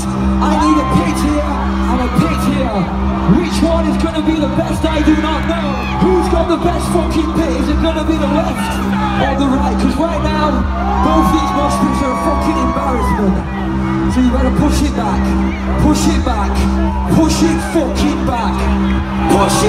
I need a pit here and a pit here. Which one is gonna be the best? I do not know. Who's got the best fucking pit? Is it gonna be the left or the right? Because right now, both these monsters are a fucking embarrassment. So you better push it back. Push it back. Push it fucking back. Push